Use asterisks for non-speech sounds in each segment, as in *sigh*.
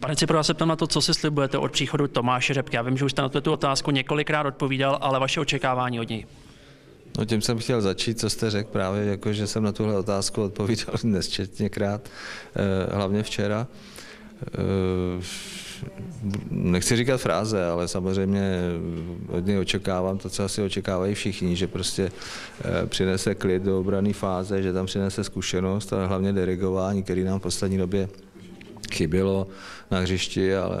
Pane Cipro, já se ptám na to, co si slibujete od příchodu Tomáše Řepky. Já vím, že už jste na tu otázku několikrát odpovídal, ale vaše očekávání od něj. No tím jsem chtěl začít, co jste řekl právě, jako že jsem na tuhle otázku odpovídal *laughs* nesčetněkrát, eh, hlavně včera. Eh, nechci říkat fráze, ale samozřejmě od něj očekávám to, co asi očekávají všichni, že prostě eh, přinese klid do obrané fáze, že tam přinese zkušenost a hlavně dirigování, který nám v poslední době chybělo na hřišti, ale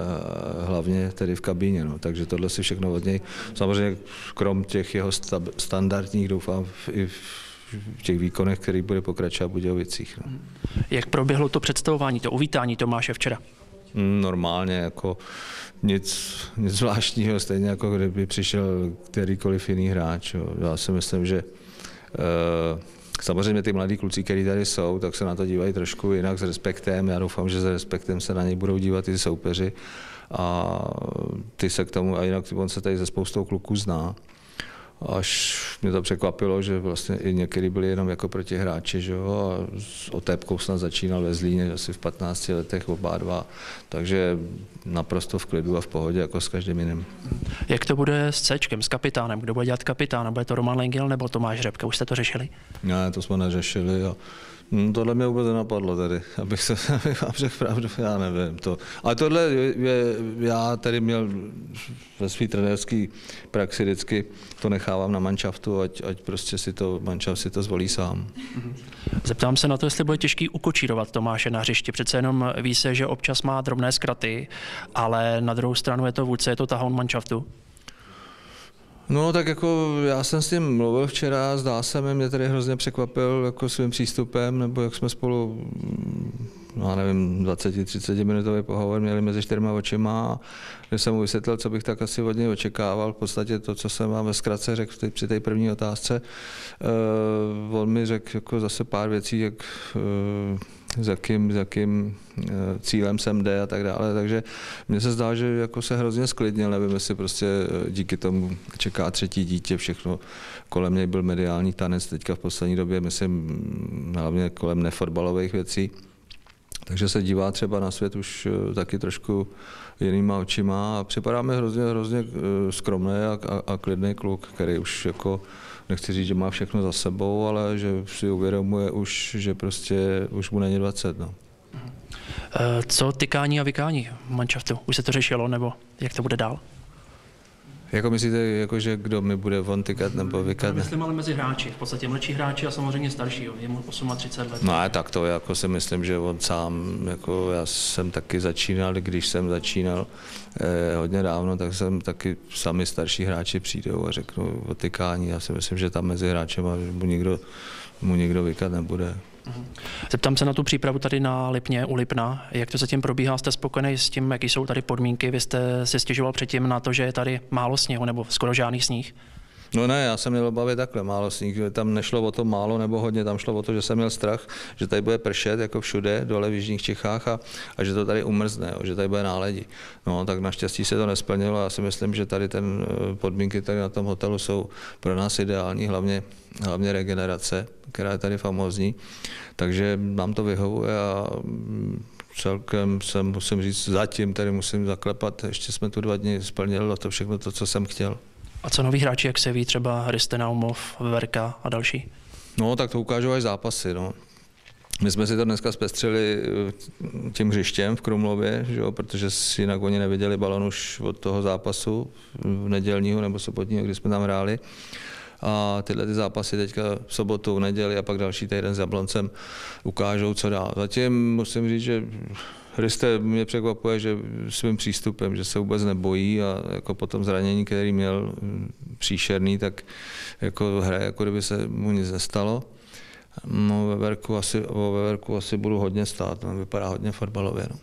hlavně tedy v kabíně. No. Takže tohle si všechno od něj. Samozřejmě krom těch jeho standardních, doufám, i v těch výkonech, který bude pokračovat v Budějovicích. No. Jak proběhlo to představování, to uvítání Tomáše včera? Normálně, jako nic, nic zvláštního, stejně jako kdyby přišel kterýkoliv jiný hráč. Jo. Já si myslím, že uh, Samozřejmě ty mladí kluci, kteří tady jsou, tak se na to dívají trošku jinak s respektem. Já doufám, že s respektem se na něj budou dívat i soupeři. A ty se k tomu, a jinak on se tady ze spoustou kluků zná až mě to překvapilo, že vlastně i někdy byli jenom jako protihráči, že jo, a s Otépkou snad začínal ve Zlíně asi v 15 letech oba dva, takže naprosto v klidu a v pohodě, jako s každým jiným. Jak to bude s Cčkem, s kapitánem? Kdo bude dělat kapitána? Bude to Roman Lengil nebo Tomáš Řepka? Už jste to řešili? Ne, to jsme neřešili. A No, tohle mě vůbec nenapadlo tady, abych se *laughs* abych vám řekl pravdu, já nevím to. Ale tohle je, já tady měl ve své trenérské praxi vždycky to nechávám na manšaftu, ať, ať prostě si to, manšaft si to zvolí sám. Zeptám se na to, jestli bude těžký ukočírovat Tomáše na hřišti. Přece jenom ví se, že občas má drobné zkraty, ale na druhou stranu je to vůdce, je to tahoun manšaftu. No tak jako já jsem s ním mluvil včera, zdá se mi, mě tady hrozně překvapil jako svým přístupem, nebo jak jsme spolu, já nevím, 20-30 minutový pohovor měli mezi čtyřma očima, kde jsem mu vysvětlil, co bych tak asi od něj očekával, v podstatě to, co jsem vám ve zkratce řekl při té první otázce. Uh, on mi řekl jako zase pár věcí, jak uh, s jakým, s jakým eh, cílem sem jde a tak dále. Takže mně se zdá, že jako se hrozně sklidnil, nevím, jestli prostě díky tomu čeká třetí dítě, všechno kolem něj byl mediální tanec teďka v poslední době, myslím, hlavně kolem nefotbalových věcí. Takže se dívá třeba na svět už eh, taky trošku jinýma očima a připadá mi hrozně, hrozně skromný a, a, a klidný kluk, který už jako nechci říct, že má všechno za sebou, ale že si uvědomuje už, že prostě už mu není 20. No. Eh, co tykání a vykání manšaftu? Už se to řešilo, nebo jak to bude dál? Jako myslíte, jako že kdo mi bude von tykat nebo vykat? Já myslím ale mezi hráči, v podstatě mladší hráči a samozřejmě starší, jo. je mu 38 let. No tak to jako si myslím, že on sám, jako já jsem taky začínal, když jsem začínal eh, hodně dávno, tak jsem taky sami starší hráči přijdou a řeknou o tykání. Já si myslím, že tam mezi hráči mu nikdo, mu nikdo vykat nebude. Mhm. Zeptám se na tu přípravu tady na Lipně, u Lipna. Jak to zatím probíhá? Jste spokojený s tím, jaký jsou tady podmínky? Vy jste si stěžoval předtím na to, že je tady málo sněhu nebo skoro žádný sníh. No ne, já jsem měl obavy takhle, málo sníh. Tam nešlo o to málo nebo hodně, tam šlo o to, že jsem měl strach, že tady bude pršet, jako všude, dole v jižních Čechách a, a že to tady umrzne, jo, že tady bude náledí. No, tak naštěstí se to nesplnilo. Já si myslím, že tady ten eh, podmínky tady na tom hotelu jsou pro nás ideální, hlavně, hlavně regenerace, která je tady famózní. Takže nám to vyhovuje a mm, celkem jsem, musím říct, zatím tady musím zaklepat, ještě jsme tu dva dny splnili to všechno to, co jsem chtěl. A co noví hráči, jak se ví, třeba Hristenaumov, Verka a další? No, tak to ukážou až zápasy. No. My jsme si to dneska zpestřili eh, tím hřištěm v Krumlově, že jo, protože si jinak oni neviděli balon už od toho zápasu v nedělního nebo sobotního, kdy jsme tam hráli. A tyhle ty zápasy teďka v sobotu, v neděli a pak další týden s Jabloncem ukážou, co dál. Zatím musím říct, že Hriste mě překvapuje, že svým přístupem, že se vůbec nebojí a jako po tom zranění, který měl příšerný, tak jako hraje, jako kdyby se mu nic nestalo. No, ve Verku asi, o Veverku asi budu hodně stát, on vypadá hodně fotbalově. No.